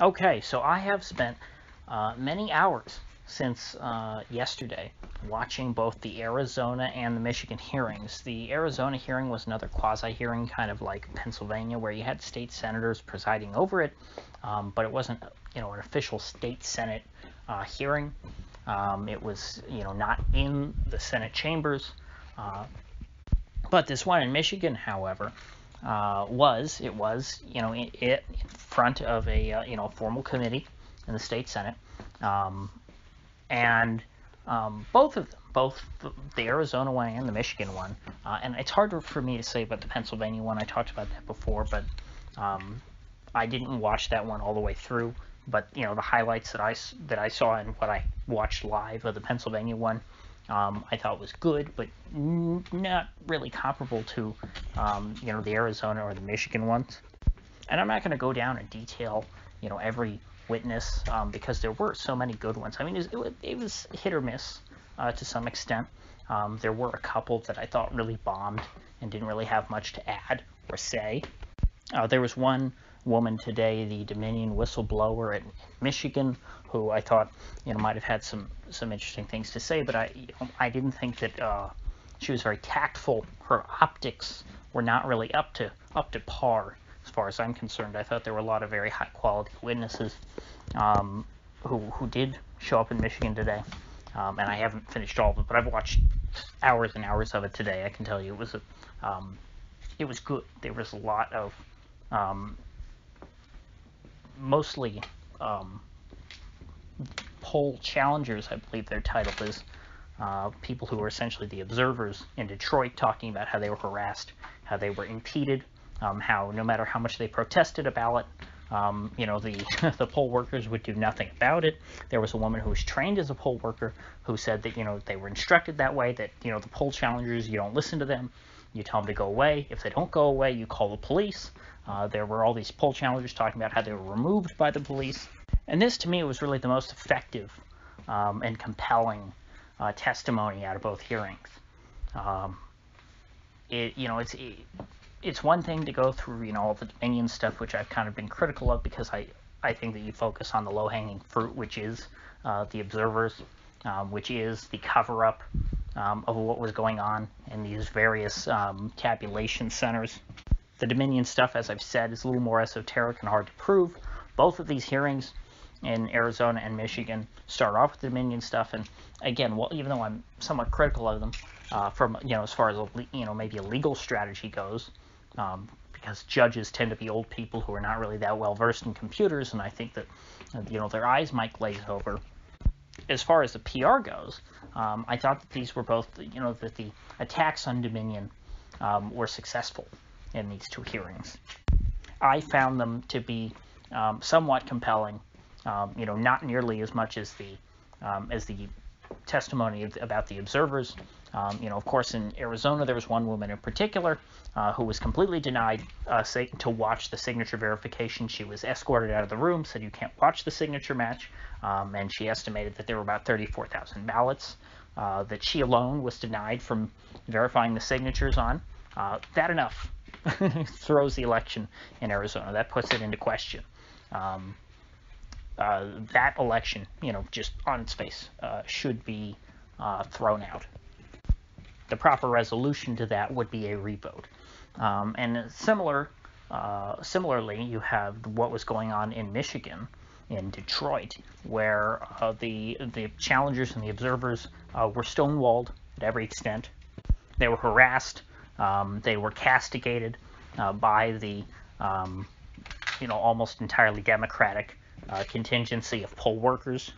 Okay, so I have spent uh, many hours since uh, yesterday watching both the Arizona and the Michigan hearings. The Arizona hearing was another quasi hearing, kind of like Pennsylvania, where you had state senators presiding over it, um, but it wasn't, you know, an official state Senate uh, hearing. Um, it was, you know, not in the Senate chambers. Uh, but this one in Michigan, however, uh, was it was you know it, it in front of a uh, you know formal committee in the state senate, um, and um, both of them, both the Arizona one and the Michigan one, uh, and it's hard for me to say about the Pennsylvania one. I talked about that before, but um, I didn't watch that one all the way through. But you know the highlights that I that I saw and what I watched live of the Pennsylvania one um, I thought was good, but n- not really comparable to, um, you know, the Arizona or the Michigan ones. And I'm not going to go down and detail, you know, every witness um, because there were so many good ones. I mean, it was, it was hit or miss uh, to some extent. Um, there were a couple that I thought really bombed and didn't really have much to add or say. Uh, there was one woman today, the Dominion whistleblower at Michigan, who I thought you know might have had some some interesting things to say, but I I didn't think that uh, she was very tactful. Her optics were not really up to up to par as far as I'm concerned. I thought there were a lot of very high quality witnesses um, who who did show up in Michigan today, um, and I haven't finished all of it, but I've watched hours and hours of it today. I can tell you it was a um, it was good. There was a lot of um, mostly um, poll challengers, I believe their title is, uh, people who were essentially the observers in Detroit talking about how they were harassed, how they were impeded, um, how no matter how much they protested a ballot, um, you know, the, the poll workers would do nothing about it. There was a woman who was trained as a poll worker who said that, you know, they were instructed that way, that, you know, the poll challengers, you don't listen to them, you tell them to go away. If they don't go away, you call the police. Uh, there were all these poll challengers talking about how they were removed by the police. And this, to me, was really the most effective um, and compelling uh, testimony out of both hearings. Um, it, you know, it's it, it's one thing to go through, you know, all the Dominion stuff, which I've kind of been critical of because I, I think that you focus on the low-hanging fruit, which is uh, the observers, um, which is the cover-up um, of what was going on in these various um, tabulation centers. The Dominion stuff, as I've said, is a little more esoteric and hard to prove. Both of these hearings in Arizona and Michigan start off with the Dominion stuff, and again, well, even though I'm somewhat critical of them, uh, from you know as far as you know maybe a legal strategy goes, um, because judges tend to be old people who are not really that well versed in computers, and I think that you know their eyes might glaze over. As far as the PR goes, um, I thought that these were both you know that the attacks on Dominion um, were successful in these two hearings. I found them to be um, somewhat compelling um, you know, not nearly as much as the um, as the testimony about the observers. Um, you know, of course, in Arizona, there was one woman in particular uh, who was completely denied uh, to watch the signature verification. She was escorted out of the room, said you can't watch the signature match, um, and she estimated that there were about 34,000 ballots uh, that she alone was denied from verifying the signatures on. Uh, that enough throws the election in Arizona. That puts it into question. Um, uh, that election, you know, just on its face, uh, should be uh, thrown out. The proper resolution to that would be a revote. Um, and similar, uh, similarly, you have what was going on in Michigan, in Detroit, where uh, the the challengers and the observers were stonewalled at every extent. They were harassed. Um, they were castigated by the um, you know almost entirely Democratic uh, contingency of poll workers.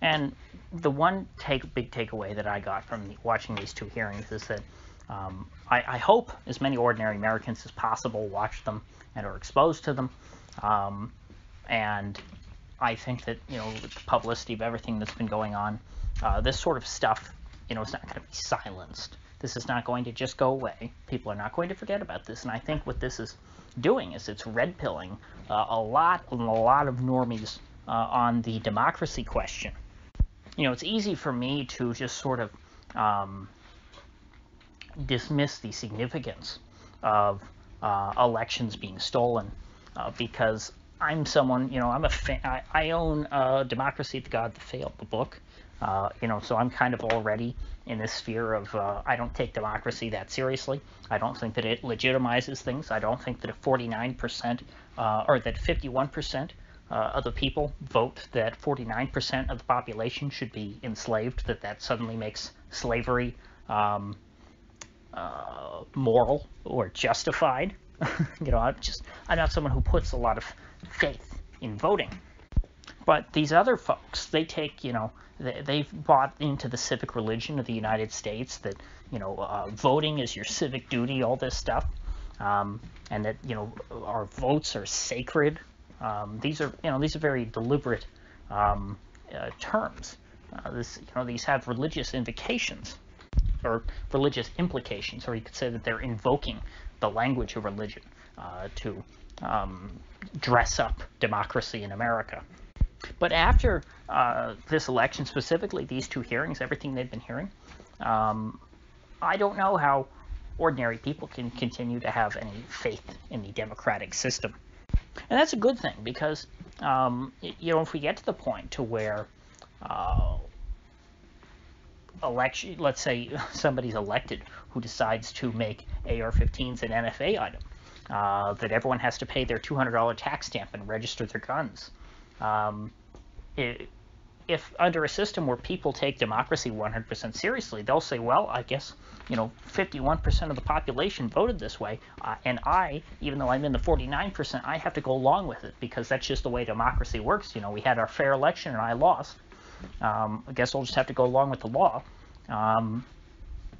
And the one take big takeaway that I got from the, watching these two hearings is that um, I, I, hope as many ordinary Americans as possible watch them and are exposed to them. Um, and I think that you know the publicity of everything that's been going on, uh, this sort of stuff, you know, is not going to be silenced. This is not going to just go away. People are not going to forget about this. And I think what this is doing is it's red pilling uh, a lot a lot of normies uh, on the democracy question. You know, it's easy for me to just sort of um, dismiss the significance of uh, elections being stolen uh, because I'm someone, you know, I'm a fan. I, I own uh, Democracy, the God That Failed, the book. Uh, you know, so I'm kind of already in this sphere of uh, I don't take democracy that seriously. I don't think that it legitimizes things. I don't think that if 49% uh, or that 51% uh, of the people vote that 49% of the population should be enslaved, that that suddenly makes slavery um, uh, moral or justified. you know, I'm just I'm not someone who puts a lot of faith in voting. But these other folks, they take, you know, they've bought into the civic religion of the United States that, you know, uh, voting is your civic duty, all this stuff, um, and that, you know, our votes are sacred. Um, these are, you know, these are very deliberate um, uh, terms. Uh, this, you know, these have religious invocations or religious implications, or you could say that they're invoking the language of religion uh, to um, dress up democracy in America. But after uh, this election, specifically these two hearings, everything they've been hearing, um, I don't know how ordinary people can continue to have any faith in the democratic system. And that's a good thing because, um, you know, if we get to the point to where uh, election, let's say somebody's elected who decides to make AR-15s an NFA item, uh, that everyone has to pay their $200 tax stamp and register their guns. Um, it, if under a system where people take democracy 100% seriously, they'll say, well, I guess, you know, 51% of the population voted this way, uh, and I, even though I'm in the 49%, I have to go along with it because that's just the way democracy works. You know, we had our fair election and I lost. Um, I guess I'll just have to go along with the law. Um,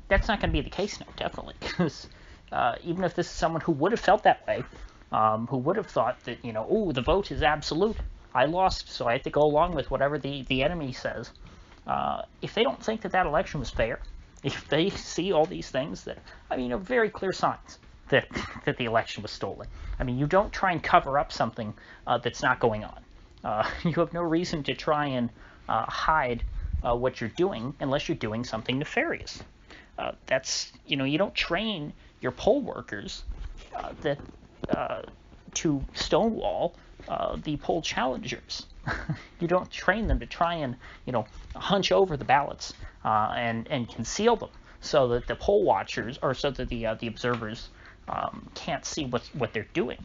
that's not going to be the case now, definitely, because uh, even if this is someone who would have felt that way, um, who would have thought that, you know, oh, the vote is absolute, I lost, so I have to go along with whatever the, the enemy says. Uh, if they don't think that that election was fair, if they see all these things that, I mean, are very clear signs that, that the election was stolen. I mean, you don't try and cover up something uh, that's not going on. Uh, you have no reason to try and uh, hide uh, what you're doing unless you're doing something nefarious. Uh, that's, you know, you don't train your poll workers that to stonewall uh, the poll challengers. you don't train them to try and you know hunch over the ballots uh, and and conceal them so that the poll watchers or so that the uh, the observers um, can't see what what they're doing.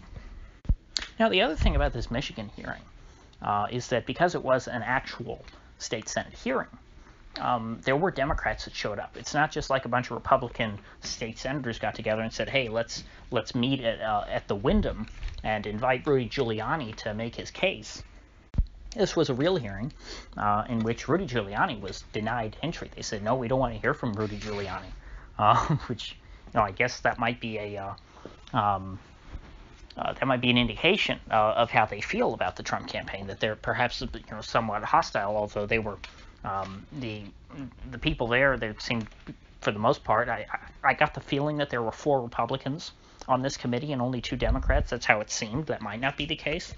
Now the other thing about this Michigan hearing uh, is that because it was an actual state senate hearing, um, there were Democrats that showed up. It's not just like a bunch of Republican state senators got together and said, "Hey, let's let's meet at uh, at the Wyndham and invite Rudy Giuliani to make his case." This was a real hearing uh, in which Rudy Giuliani was denied entry. They said, "No, we don't want to hear from Rudy Giuliani," uh, which you know I guess that might be a uh, um, uh, that might be an indication uh, of how they feel about the Trump campaign. That they're perhaps you know somewhat hostile, although they were um, the the people there, they seemed, for the most part, I, I got the feeling that there were four Republicans on this committee and only two Democrats. That's how it seemed. That might not be the case.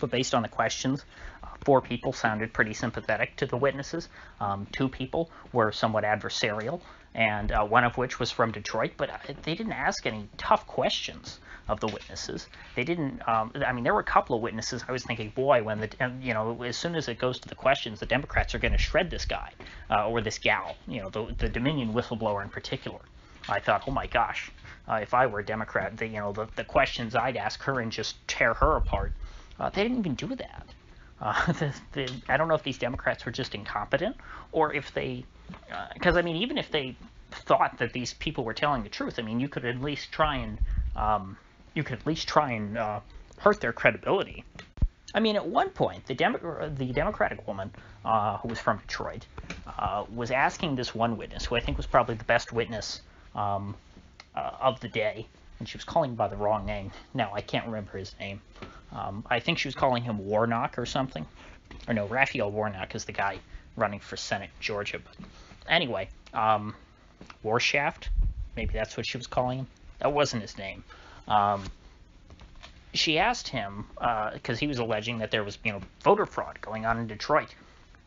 But based on the questions, uh, four people sounded pretty sympathetic to the witnesses. Um, two people were somewhat adversarial, and uh, one of which was from Detroit. But uh, they didn't ask any tough questions of the witnesses. They didn't. Um, I mean, there were a couple of witnesses. I was thinking, boy, when the you know, as soon as it goes to the questions, the Democrats are going to shred this guy uh, or this gal. You know, the the Dominion whistleblower in particular. I thought, oh my gosh, uh, if I were a Democrat, the, you know, the, the questions I'd ask her and just tear her apart. Uh, they didn't even do that. Uh, the, the, I don't know if these Democrats were just incompetent or if they, because uh, I mean, even if they thought that these people were telling the truth, I mean, you could at least try and um, you could at least try and uh, hurt their credibility. I mean, at one point, the, Demo- the Democratic woman uh, who was from Detroit uh, was asking this one witness, who I think was probably the best witness um, uh, of the day, and she was calling him by the wrong name. No, I can't remember his name. Um, I think she was calling him Warnock or something. Or no, Raphael Warnock is the guy running for Senate Georgia. But anyway, um, Warshaft, maybe that's what she was calling him. That wasn't his name. Um, she asked him because uh, he was alleging that there was you know voter fraud going on in Detroit.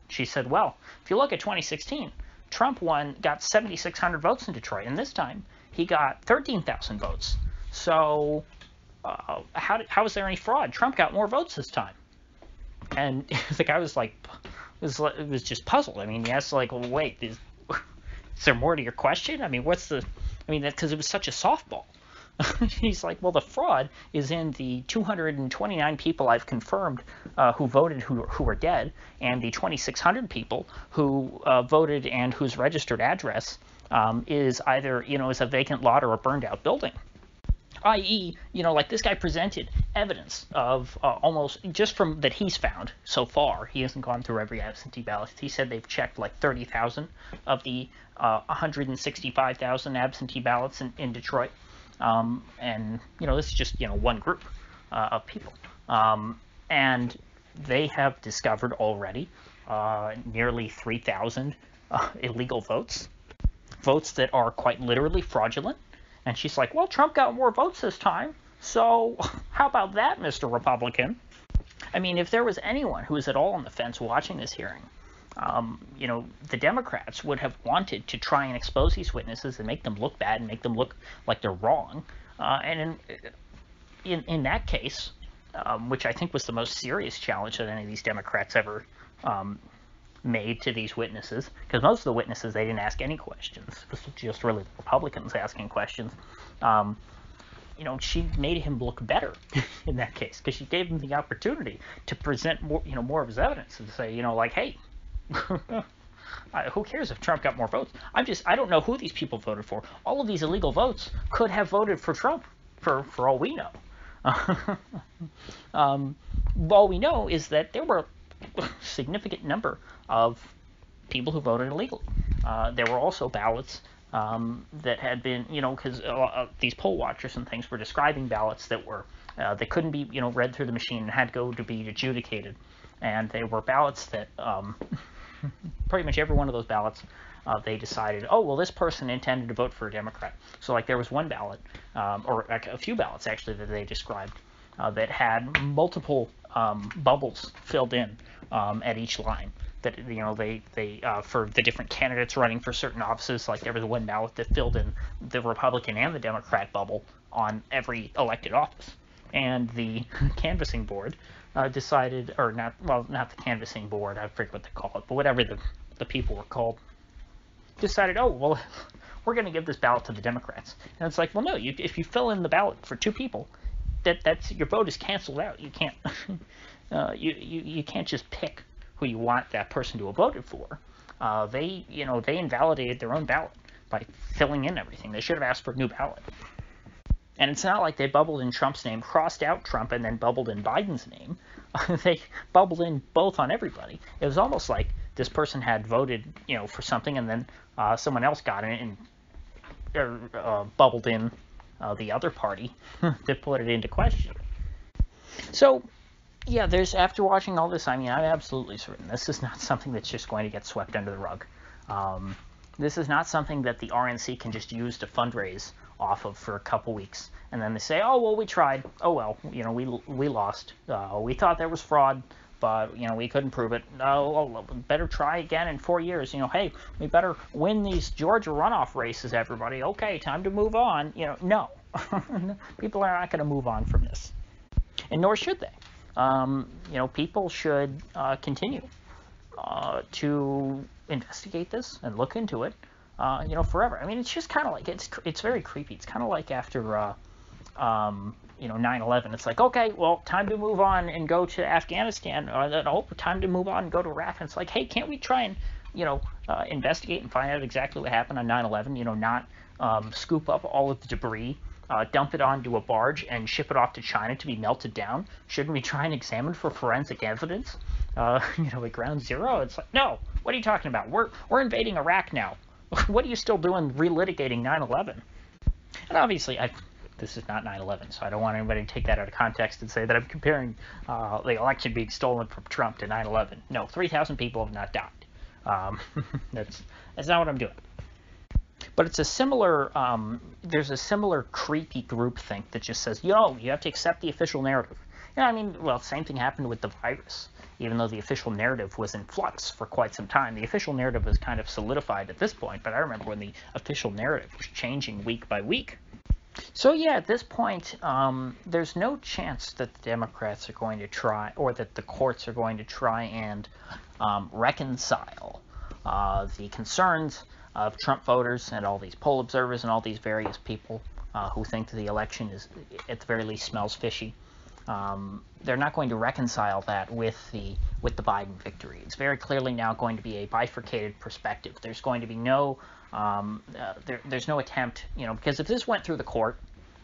She said, "Well, if you look at 2016, Trump won, got 7,600 votes in Detroit, and this time he got 13,000 votes. So uh, how did, how was there any fraud? Trump got more votes this time, and the guy was like, was was just puzzled. I mean, he asked like, well, wait, is, is there more to your question? I mean, what's the, I mean, because it was such a softball. He's like, well, the fraud is in the 229 people I've confirmed uh, who voted who, who are dead, and the 2,600 people who uh, voted and whose registered address um, is either, you know, is a vacant lot or a burned out building i.e., you know, like this guy presented evidence of uh, almost just from that he's found so far. He hasn't gone through every absentee ballot. He said they've checked like 30,000 of the uh, 165,000 absentee ballots in, in Detroit. Um, and, you know, this is just, you know, one group uh, of people. Um, and they have discovered already uh, nearly 3,000 uh, illegal votes, votes that are quite literally fraudulent and she's like, well, Trump got more votes this time. So how about that, Mr. Republican? I mean, if there was anyone who was at all on the fence watching this hearing, um, you know, the Democrats would have wanted to try and expose these witnesses and make them look bad and make them look like they're wrong. Uh, and in, in, in that case, um, which I think was the most serious challenge that any of these Democrats ever um, made to these witnesses, because most of the witnesses they didn't ask any questions. This was just really the Republicans asking questions. Um, you know, she made him look better in that case because she gave him the opportunity to present more, you know, more of his evidence and say, you know, like, hey, who cares if Trump got more votes? I'm just, I don't know who these people voted for. All of these illegal votes could have voted for Trump, for for all we know. um, all we know is that there were a significant number of people who voted illegally. Uh, there were also ballots um, that had been, you know, because uh, these poll watchers and things were describing ballots that were uh, they couldn't be, you know, read through the machine and had to go to be adjudicated, and they were ballots that um, pretty much every one of those ballots. Uh, they decided, oh well, this person intended to vote for a Democrat. So like there was one ballot, um, or like a few ballots actually that they described uh, that had multiple um, bubbles filled in um, at each line that you know they they uh, for the different candidates running for certain offices like there was one ballot that filled in the republican and the democrat bubble on every elected office and the canvassing board uh, decided or not well not the canvassing board i forget what they call it but whatever the the people were called decided oh well we're going to give this ballot to the democrats and it's like well no you, if you fill in the ballot for two people that that's your vote is canceled out you can't uh, you, you you can't just pick who you want that person to have voted for, uh, they, you know, they invalidated their own ballot by filling in everything. They should have asked for a new ballot. And it's not like they bubbled in Trump's name, crossed out Trump, and then bubbled in Biden's name. they bubbled in both on everybody. It was almost like this person had voted, you know, for something, and then uh, someone else got in and er, uh, bubbled in uh, the other party to put it into question. So yeah, there's after watching all this, I mean, I'm absolutely certain this is not something that's just going to get swept under the rug. Um, this is not something that the RNC can just use to fundraise off of for a couple weeks, and then they say, "Oh well, we tried. Oh well, you know, we we lost. Uh, we thought there was fraud, but you know, we couldn't prove it. Oh, better try again in four years. You know, hey, we better win these Georgia runoff races, everybody. Okay, time to move on. You know, no, people are not going to move on from this, and nor should they um, you know, people should uh, continue uh, to investigate this and look into it, uh, you know, forever. I mean, it's just kind of like it's it's very creepy. It's kind of like after, uh, um, you know, 9/11. It's like, okay, well, time to move on and go to Afghanistan. Or then, oh, time to move on and go to Iraq. And it's like, hey, can't we try and, you know, uh, investigate and find out exactly what happened on 9/11? You know, not um, scoop up all of the debris uh, dump it onto a barge and ship it off to China to be melted down? Shouldn't we try and examine for forensic evidence? Uh, you know, at ground zero? It's like, no, what are you talking about? We're, we're invading Iraq now. what are you still doing relitigating 9-11? And obviously, I, this is not 9-11, so I don't want anybody to take that out of context and say that I'm comparing uh, the election being stolen from Trump to 9-11. No, 3,000 people have not died. Um, that's, that's not what I'm doing. But it's a similar, um, there's a similar creepy group think that just says, yo, you have to accept the official narrative. Yeah, I mean, well, same thing happened with the virus. Even though the official narrative was in flux for quite some time, the official narrative was kind of solidified at this point. But I remember when the official narrative was changing week by week. So yeah, at this point, um, there's no chance that the Democrats are going to try, or that the courts are going to try and um, reconcile uh, the concerns of Trump voters and all these poll observers and all these various people uh, who think that the election is, at the very least, smells fishy. Um, they're not going to reconcile that with the with the Biden victory. It's very clearly now going to be a bifurcated perspective. There's going to be no um, uh, there, there's no attempt, you know, because if this went through the court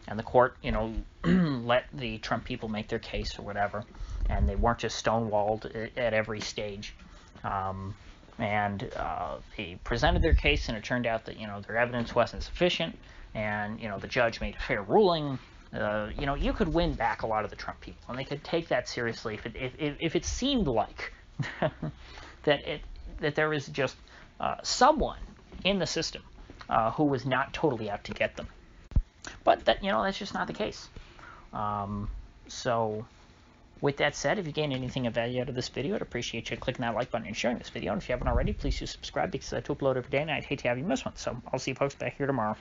and the court, you know, let the Trump people make their case or whatever, and they weren't just stonewalled at, every stage, um, and uh, they presented their case and it turned out that you know their evidence wasn't sufficient, and you know the judge made a fair ruling. Uh, you know, you could win back a lot of the Trump people, and they could take that seriously if it if, if it seemed like that it that there was just uh, someone in the system uh, who was not totally out to get them. But that you know that's just not the case. Um, so with that said, if you gain anything of value out of this video, I'd appreciate you clicking that like button and sharing this video. And if you haven't already, please do subscribe because I do upload every day and I'd hate to have you miss one. So I'll see you folks back here tomorrow.